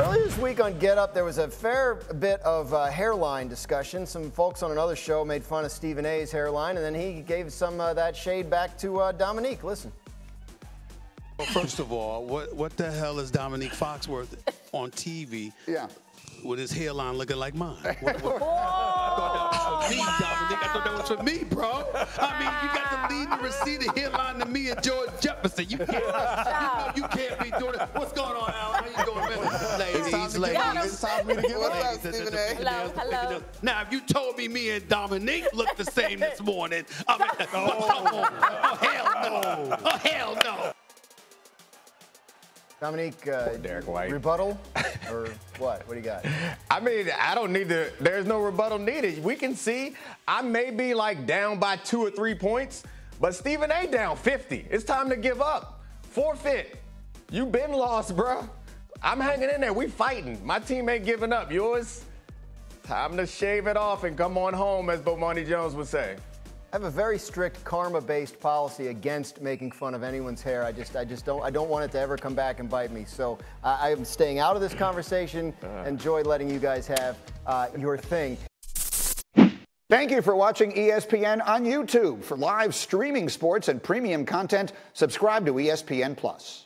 Earlier this week on Get Up, there was a fair bit of uh, hairline discussion. Some folks on another show made fun of Stephen A's hairline, and then he gave some of that shade back to uh, Domonique. Listen. Well, first of all, what what the hell is Domonique Foxworth on TV? Yeah. With his hairline looking like mine. What, what, I thought that was for me, Domonique. I thought that was for me, bro. I mean, you got the lead receiver hairline to me and George Jefferson. You can't, you know, you can't be doing it. What's going on, Ladies, ladies. It's time for me to give What's up. up, Stephen A? Hello, hello. Now, if you told me me and Domonique looked the same this morning, I mean, oh, come on. Oh, hell no. Oh, hell no. Domonique, uh, Derrick White. rebuttal? or what? What do you got? I mean, I don't need to, there's no rebuttal needed. We can see I may be like down by two or three points, but Stephen A down 50. It's time to give up. Forfeit. You been lost, bro. I'm hanging in there. We fighting. My team ain't giving up. Yours? Time to shave it off and come on home, as Bomani Jones would say. I have a very strict karma-based policy against making fun of anyone's hair. I just, I just don't, I don't want it to ever come back and bite me. So uh, I am staying out of this conversation. Enjoy letting you guys have uh, your thing. Thank you for watching E ESPN on YouTube. For live streaming sports and premium content, subscribe to E ESPN Plus.